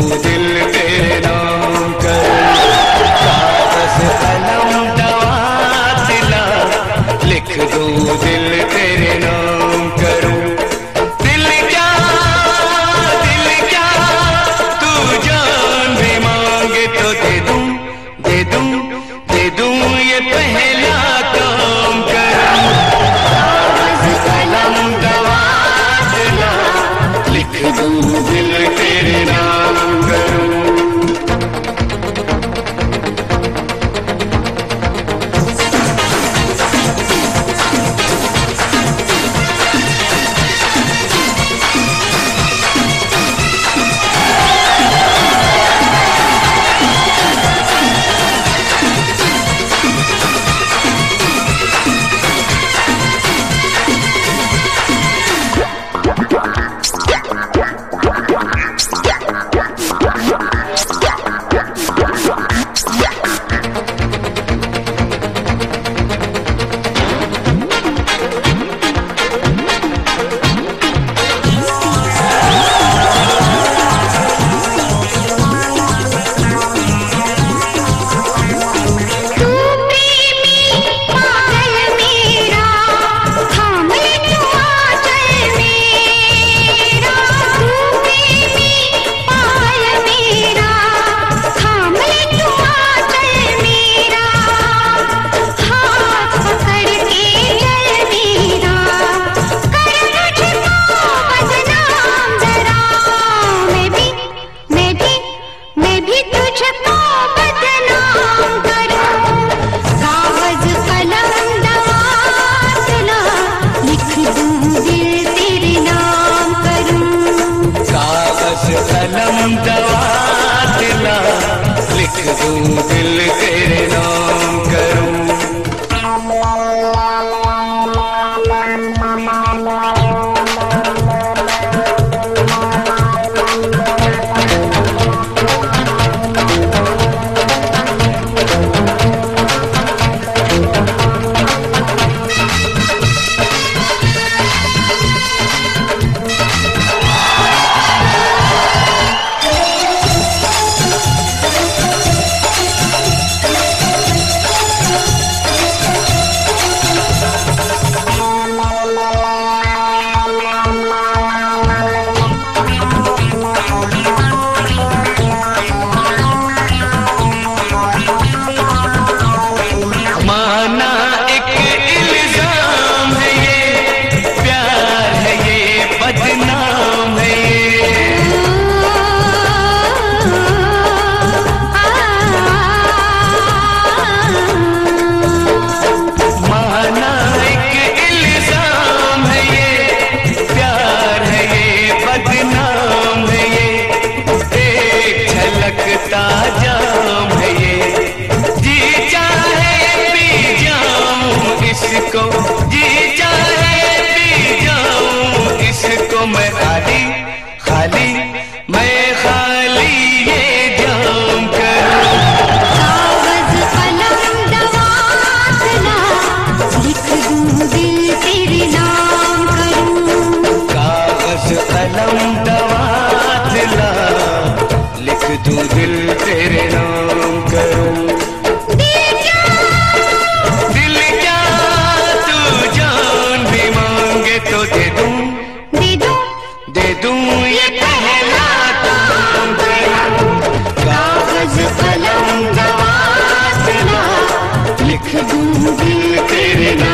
दिल तेरे नाम कर। दिला लिख दो दिल कसम दिल तेरे नाम। como é. Tá? दूँ ये कहलाता गया कागज़ कलम लिख दूँ तेरे नाम।